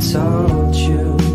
told you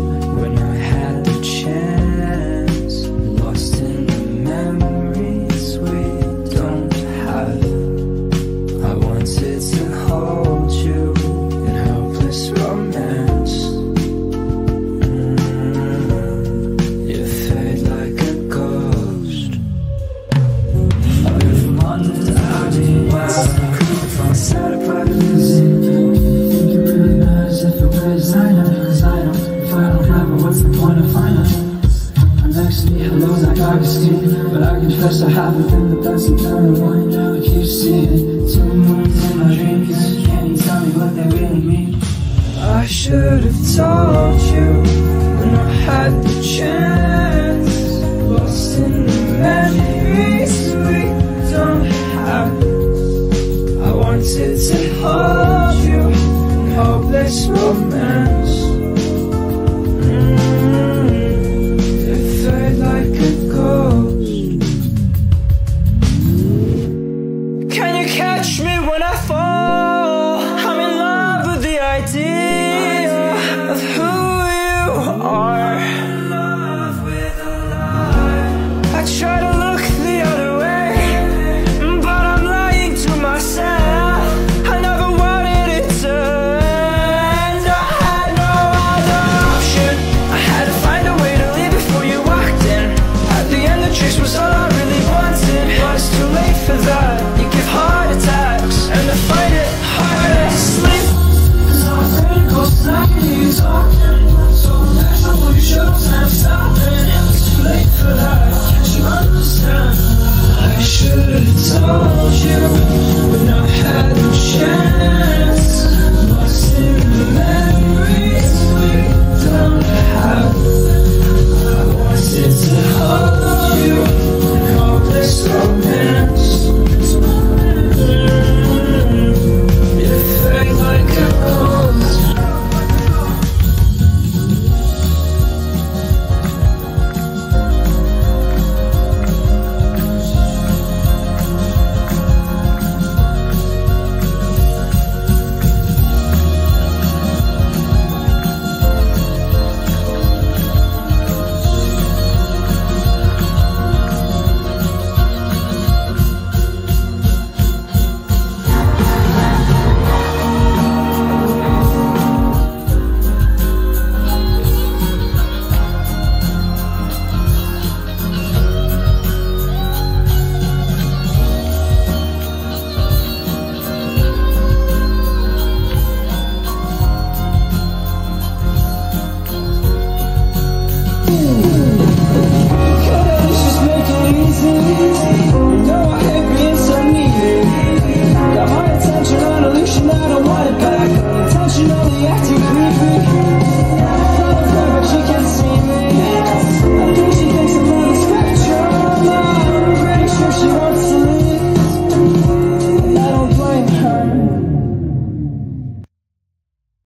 confess I haven't been the best at why you never keep seeing Two moons in my dreams Can you tell me what they really mean? I should have told you when I had the chance. Lost in the memories we don't have. I wanted to hold you in hopeless romance.